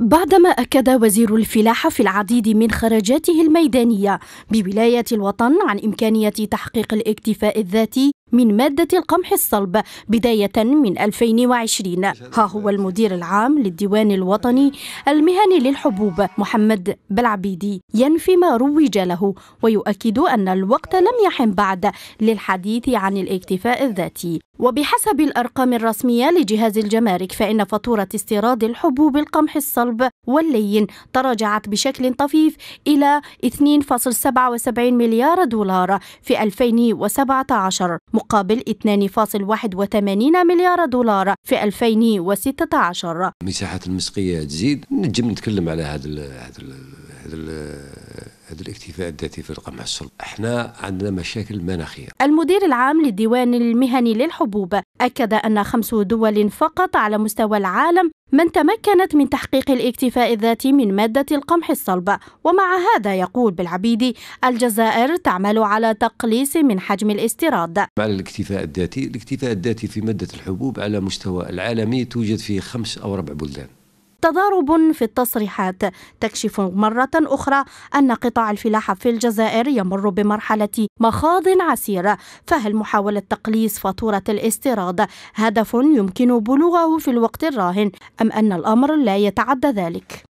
بعدما أكد وزير الفلاحة في العديد من خرجاته الميدانية بولاية الوطن عن إمكانية تحقيق الاكتفاء الذاتي من مادة القمح الصلب بداية من 2020 ها هو المدير العام للديوان الوطني المهني للحبوب محمد بلعبيدي. ينفي ما روج له ويؤكد أن الوقت لم يحن بعد للحديث عن الاكتفاء الذاتي. وبحسب الأرقام الرسمية لجهاز الجمارك فإن فاتورة استيراد الحبوب القمح الصلب واللين تراجعت بشكل طفيف إلى 2.77 مليار دولار في 2017 مقابل 2.81 مليار دولار في 2016 مساحة المسقية تزيد نجم نتكلم على هذا هذا هذا هذا الاكتفاء الذاتي في القمح الصلب. إحنا عندنا مشاكل مناخية. المدير العام للديوان المهني للحبوب أكد أن خمس دول فقط على مستوى العالم من تمكنت من تحقيق الاكتفاء الذاتي من مادة القمح الصلب. ومع هذا يقول بالعبيدي الجزائر تعمل على تقليص من حجم الاستيراد. على الاكتفاء الذاتي الاكتفاء الذاتي في مادة الحبوب على مستوى العالمي توجد في خمس أو ربع بلدان. تضارب في التصريحات تكشف مرة أخرى أن قطاع الفلاحة في الجزائر يمر بمرحلة مخاض عسيرة فهل محاولة تقليص فاتورة الاستيراد هدف يمكن بلوغه في الوقت الراهن أم أن الأمر لا يتعدى ذلك؟